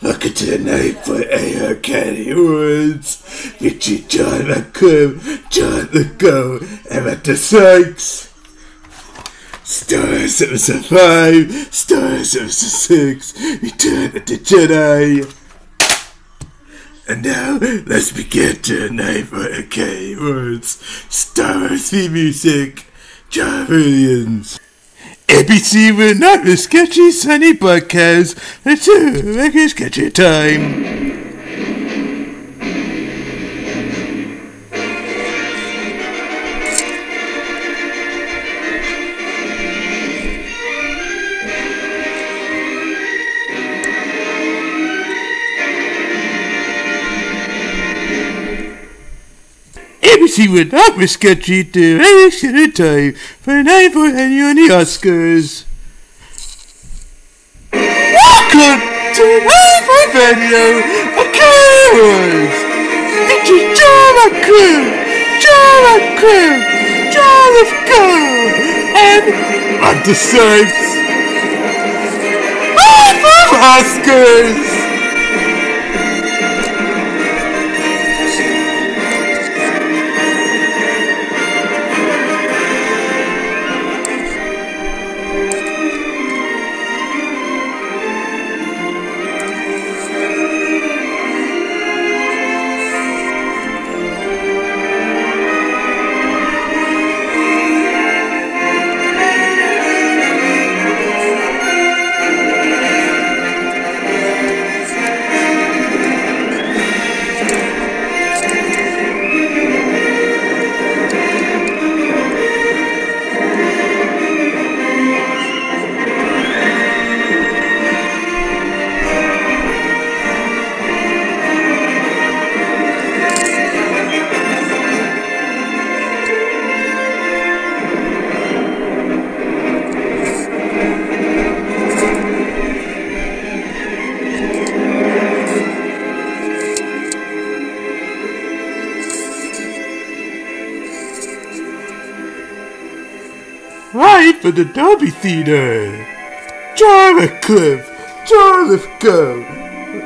Welcome to the night for AR County Awards. Featuring John McClure, John Lithgow, and Matt Sykes. Star 775, Star 776, Return of the Jedi. And now, let's begin tonight for Academy Awards. Star Wars music, John Williams. ABC not be sketchy sunny podcast until regular sketchy time. ABC will not be sketchy to sketchy time for night for any on the Oscars. Welcome to Night for Video Awards! Featuring John McClure, John McClure, John McClure, and Matt Sykes. Night for Oscars! Right for the Dolby Theatre. Jarvicliffe, Jarlifco,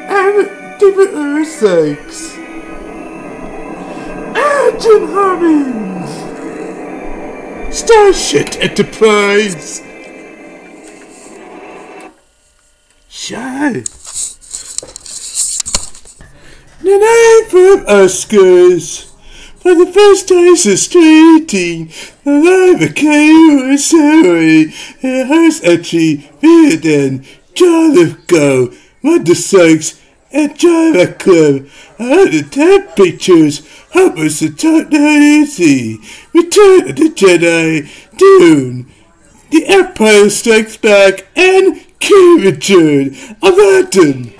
and David Sykes. Agent Harmons. Starship Enterprise. Shy. The night from Oscars. For the first time since 2018, the live became a ceremony and host entry Viaden, John Lithgow, Wanda Sykes, and John McClure are the 10 pictures Homer's the Top 90 Return of the Jedi, Dune, The Empire Strikes Back, and King Richard London.